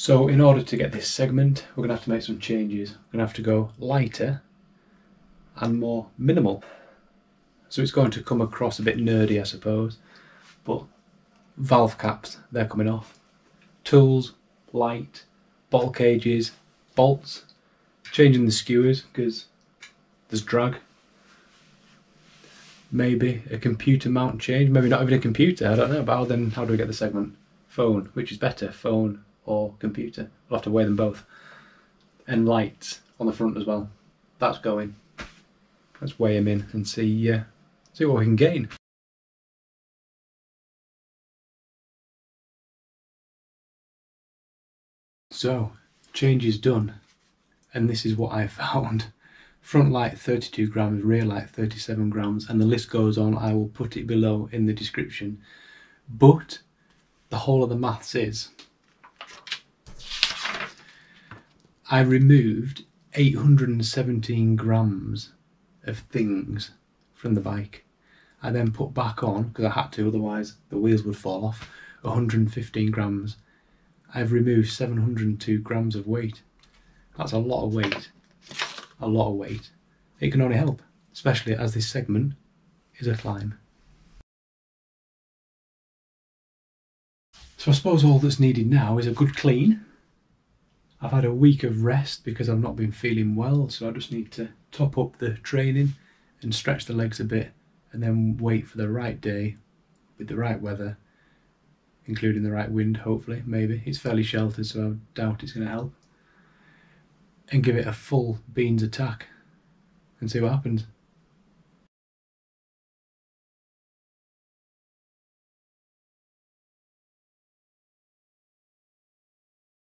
So in order to get this segment, we're going to have to make some changes. We're going to have to go lighter and more minimal. So it's going to come across a bit nerdy, I suppose. But valve caps, they're coming off. Tools, light, bottle cages, bolts, changing the skewers because there's drag. Maybe a computer mount change, maybe not even a computer, I don't know, but how then how do we get the segment? Phone, which is better, phone or computer? I'll have to weigh them both. And lights on the front as well. That's going. Let's weigh them in and see uh, see what we can gain. So, change is done, and this is what I found. Front light 32 grams, rear light 37 grams, and the list goes on. I will put it below in the description. But the whole of the maths is I removed 817 grams of things from the bike. I then put back on, because I had to, otherwise the wheels would fall off, 115 grams. I've removed 702 grams of weight. That's a lot of weight. A lot of weight. It can only help, especially as this segment is a climb. So I suppose all that's needed now is a good clean. I've had a week of rest because I've not been feeling well, so I just need to top up the training and stretch the legs a bit and then wait for the right day with the right weather, including the right wind, hopefully, maybe. It's fairly sheltered, so I doubt it's going to help. And give it a full beans attack and see what happens.